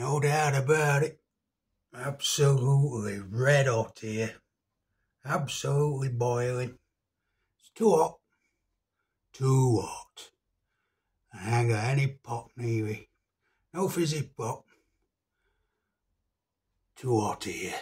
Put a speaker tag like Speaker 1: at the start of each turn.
Speaker 1: No doubt about it. Absolutely red hot here. Absolutely boiling. It's too hot. Too hot. I ain't got any pot near me. No fizzy pot. Too hot here.